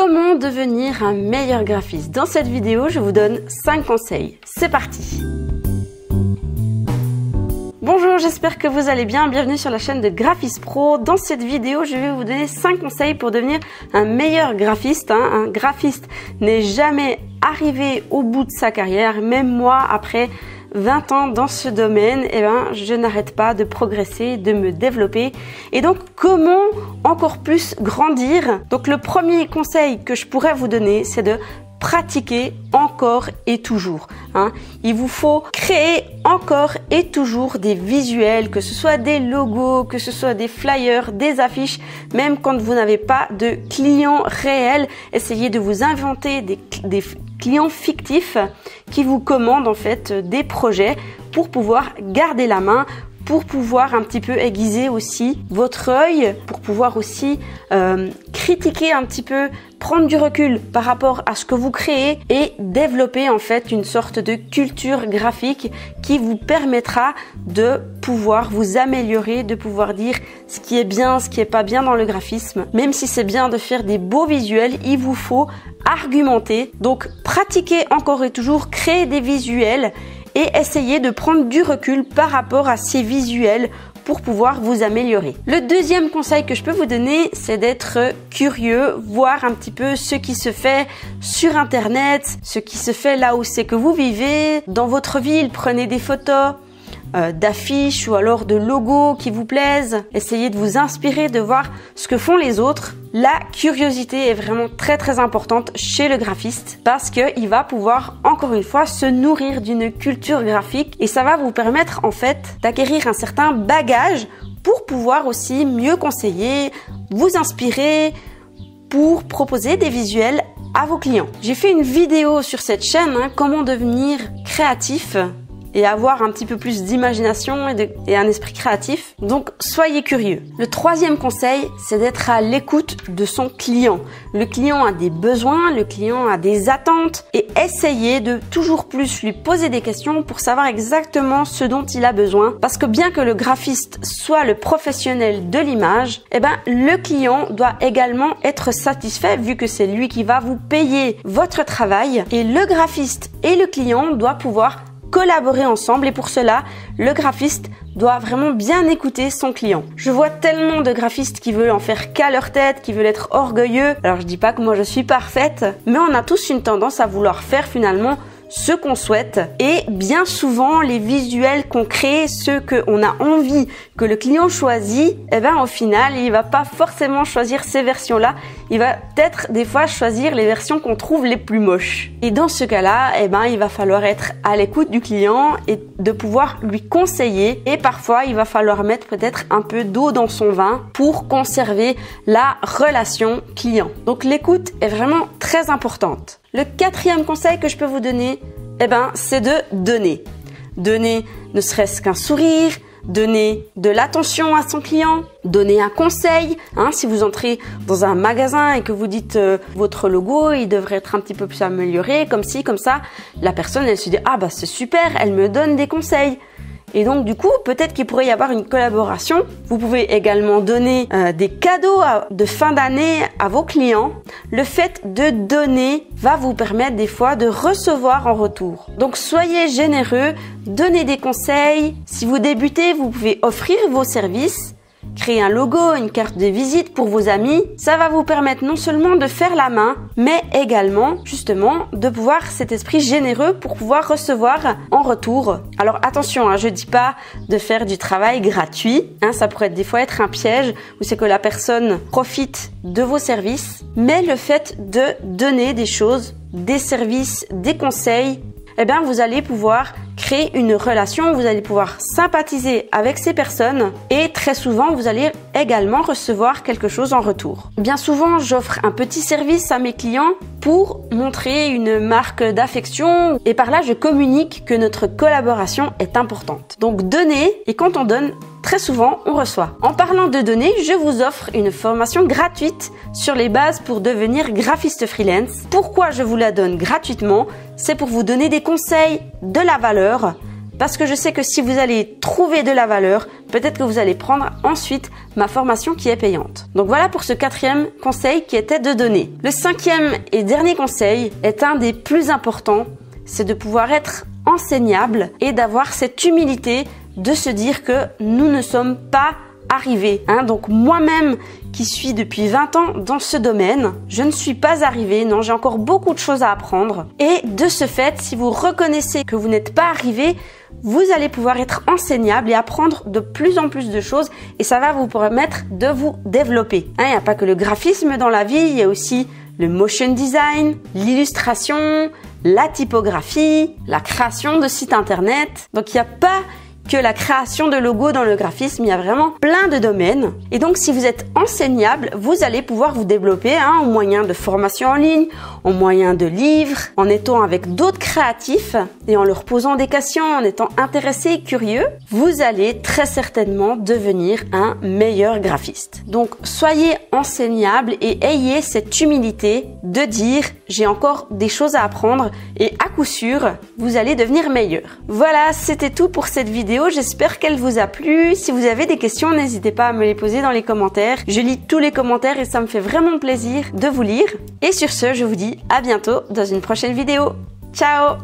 Comment devenir un meilleur graphiste Dans cette vidéo, je vous donne 5 conseils. C'est parti Bonjour, j'espère que vous allez bien. Bienvenue sur la chaîne de Graphiste Pro. Dans cette vidéo, je vais vous donner 5 conseils pour devenir un meilleur graphiste. Hein. Un graphiste n'est jamais arrivé au bout de sa carrière, même moi, après 20 ans dans ce domaine, eh ben, je n'arrête pas de progresser, de me développer. Et donc, comment encore plus grandir? Donc, le premier conseil que je pourrais vous donner, c'est de pratiquer encore et toujours. Hein. Il vous faut créer encore et toujours des visuels, que ce soit des logos, que ce soit des flyers, des affiches, même quand vous n'avez pas de clients réels, essayez de vous inventer des, des clients fictifs qui vous commandent en fait des projets pour pouvoir garder la main pour pouvoir un petit peu aiguiser aussi votre œil, pour pouvoir aussi euh, critiquer un petit peu, prendre du recul par rapport à ce que vous créez et développer en fait une sorte de culture graphique qui vous permettra de pouvoir vous améliorer, de pouvoir dire ce qui est bien, ce qui est pas bien dans le graphisme. Même si c'est bien de faire des beaux visuels, il vous faut argumenter. Donc pratiquer encore et toujours, créer des visuels et essayez de prendre du recul par rapport à ces visuels pour pouvoir vous améliorer. Le deuxième conseil que je peux vous donner, c'est d'être curieux, voir un petit peu ce qui se fait sur Internet, ce qui se fait là où c'est que vous vivez, dans votre ville, prenez des photos, d'affiches ou alors de logos qui vous plaisent. Essayez de vous inspirer, de voir ce que font les autres. La curiosité est vraiment très très importante chez le graphiste parce qu'il va pouvoir encore une fois se nourrir d'une culture graphique et ça va vous permettre en fait d'acquérir un certain bagage pour pouvoir aussi mieux conseiller, vous inspirer, pour proposer des visuels à vos clients. J'ai fait une vidéo sur cette chaîne, hein, comment devenir créatif et avoir un petit peu plus d'imagination et, un esprit créatif. Donc soyez curieux. Le troisième conseil, c'est d'être à l'écoute de son client. Le client a des besoins, le client a des attentes et essayez de toujours plus lui poser des questions pour savoir exactement ce dont il a besoin. Parce que bien que le graphiste soit le professionnel de l'image, eh ben le client doit également être satisfait vu que c'est lui qui va vous payer votre travail et le graphiste et le client doivent pouvoir collaborer ensemble et pour cela, le graphiste doit vraiment bien écouter son client. Je vois tellement de graphistes qui veulent en faire qu'à leur tête, qui veulent être orgueilleux. Alors je dis pas que moi je suis parfaite, mais on a tous une tendance à vouloir faire finalement ce qu'on souhaite et bien souvent les visuels qu'on crée, ceux qu'on a envie que le client choisit, eh ben au final il va pas forcément choisir ces versions-là, il va peut-être des fois choisir les versions qu'on trouve les plus moches. Et dans ce cas-là, eh ben il va falloir être à l'écoute du client et de pouvoir lui conseiller et parfois il va falloir mettre peut-être un peu d'eau dans son vin pour conserver la relation client. Donc l'écoute est vraiment très importante. Le quatrième conseil que je peux vous donner, eh ben, c'est de donner. Donner ne serait-ce qu'un sourire, donner de l'attention à son client, donner un conseil. Hein, si vous entrez dans un magasin et que vous dites euh, votre logo, il devrait être un petit peu plus amélioré, comme ci, comme ça, la personne elle se dit ah bah c'est super, elle me donne des conseils. Et donc du coup, peut-être qu'il pourrait y avoir une collaboration. Vous pouvez également donner euh, des cadeaux de fin d'année à vos clients. Le fait de donner va vous permettre des fois de recevoir en retour. Donc soyez généreux, donnez des conseils. Si vous débutez, vous pouvez offrir vos services Créer un logo, une carte de visite pour vos amis, ça va vous permettre non seulement de faire la main, mais également justement de pouvoir cet esprit généreux pour pouvoir recevoir en retour. Alors attention, hein, je dis pas de faire du travail gratuit, hein, ça pourrait des fois être un piège où c'est que la personne profite de vos services, mais le fait de donner des choses, des services, des conseils, eh bien vous allez pouvoir une relation, vous allez pouvoir sympathiser avec ces personnes et très souvent vous allez également recevoir quelque chose en retour. Bien souvent j'offre un petit service à mes clients pour montrer une marque d'affection et par là je communique que notre collaboration est importante. Donc donner et quand on donne, très souvent, on reçoit. En parlant de données, je vous offre une formation gratuite sur les bases pour devenir graphiste freelance. Pourquoi je vous la donne gratuitement? C'est pour vous donner des conseils, de la valeur, parce que je sais que si vous allez trouver de la valeur, peut-être que vous allez prendre ensuite ma formation qui est payante. Donc voilà pour ce quatrième conseil qui était de donner. Le cinquième et dernier conseil est un des plus importants, c'est de pouvoir être enseignable et d'avoir cette humilité de se dire que nous ne sommes pas arrivés. Hein. Donc moi-même qui suis depuis 20 ans dans ce domaine, je ne suis pas arrivé, non, j'ai encore beaucoup de choses à apprendre. Et de ce fait, si vous reconnaissez que vous n'êtes pas arrivé, vous allez pouvoir être enseignable et apprendre de plus en plus de choses et ça va vous permettre de vous développer. Hein, il n'y a pas que le graphisme dans la vie, il y a aussi le motion design, l'illustration, la typographie, la création de sites internet. Donc il n'y a pas que la création de logos dans le graphisme, il y a vraiment plein de domaines. Et donc si vous êtes enseignable, vous allez pouvoir vous développer hein, au moyen de formations en ligne, au moyen de livres, en étant avec d'autres créatifs et en leur posant des questions, en étant intéressé et curieux, vous allez très certainement devenir un meilleur graphiste. Donc soyez enseignable et ayez cette humilité de dire j'ai encore des choses à apprendre et à coup sûr, vous allez devenir meilleur. Voilà, c'était tout pour cette vidéo J'espère qu'elle vous a plu. Si vous avez des questions, n'hésitez pas à me les poser dans les commentaires. Je lis tous les commentaires et ça me fait vraiment plaisir de vous lire. Et sur ce, je vous dis à bientôt dans une prochaine vidéo. Ciao